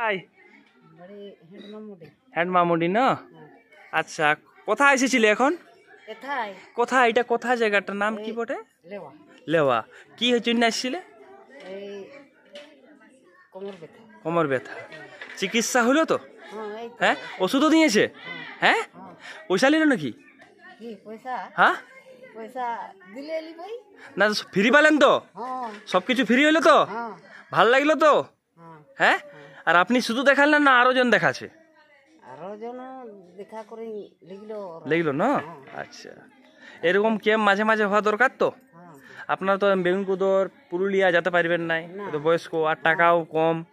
High. বাড়ি hand মামুডি না? আচ্ছা কোথায় এসেছিলে এখন? কোথায়? এটা কোথায় জায়গাটার নাম কি বটে? লেওয়া। কি জন্য এসেছিলে এই কোমর ব্যথা। চিকিৎসা হলো তো? হ্যাঁ হ্যাঁ ওষুধও দিয়েছে? হ্যাঁ। হ্যাঁ। পয়সা নিল নাকি? হ্যাঁ? পয়সা দিলে না ফ্রি পেলেন তো? হ্যাঁ। সব কিছু ফ্রি হলো তো? হ্যাঁ। ভালো লাগল তো? হ্যাঁ। হ্যাঁ? আর আপনি শুধু দেখালেন না আরও জন দেখাচ্ছে? আরও জন দেখা করে লিখলো। না? আচ্ছা। এরকম ক্যাম্প মাঝে মাঝে হওয়া দরকার তো? হ্যাঁ। আপনারা তো বেঙ্কুদর পুরুলিয়া যেতে পারবেন নাই। এত বয়স্ক আর টাকাও কম।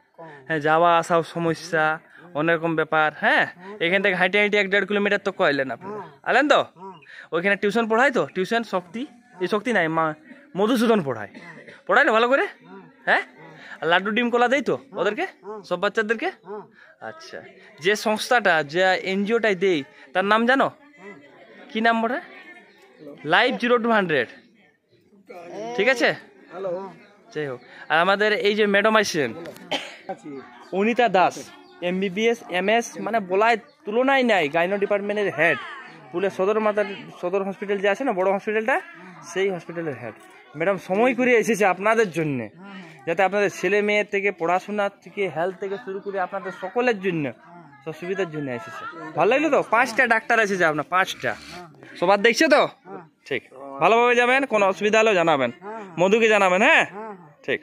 হ্যাঁ যাওয়া আসাও সমস্যা অনেক রকম ব্যাপার হ্যাঁ? এখান থেকে হাইটে হাইটে এক দেড় কিলোমিটার তো কইলেন আপনি। আলেন তো? হ্যাঁ। ওইখানে টিউশন পড়ায় তো? টিউশন শক্তি? এই শক্তি নাই মা মধুসূদন পড়ায়। পড়ায় না ভালো করে? হ্যাঁ। হ্যাঁ? লাড্ডু ডিম কলা দেয় তো ওদেরকে? সব বাচ্চাদেরকে? আচ্ছা। যে সংস্থাটা যে এনজিওটাই দেই তার নাম জানো? কি নাম বটে লাইভ জিরো টু হান্ড্রেড। ঠিক আছে? যাই হোক। আর আমাদের এই যে ম্যাডাম আছেন অনিতা দাস এমবিবিএস এমএস মানে বলায় তুলনায় নাই গাইনো ডিপার্টমেন্টের হেড। পুলে সদর মাতার সদর হসপিটাল যে আছে না বড় হসপিটালটা সেই হসপিটালের হেড। ম্যাডাম সময় করে এসেছে আপনাদের জন্য। যাতে আপনাদের ছেলে মেয়ে থেকে পড়াশোনা থেকে হেলথ থেকে শুরু করে আপনাদের সকলের জন্য সব সুবিধার জন্য এসেছে। ভালো লাগল তো? পাঁচটা ডাক্তার এসেছে আপনার পাঁচটা। সবার দেখছে তো? ঠিক। ভালোভাবে যাবেন কোনো অসুবিধা হলেও জানাবেন। মধুকে জানাবেন হ্যাঁ? হ্যাঁ হ্যাঁ। ঠিক।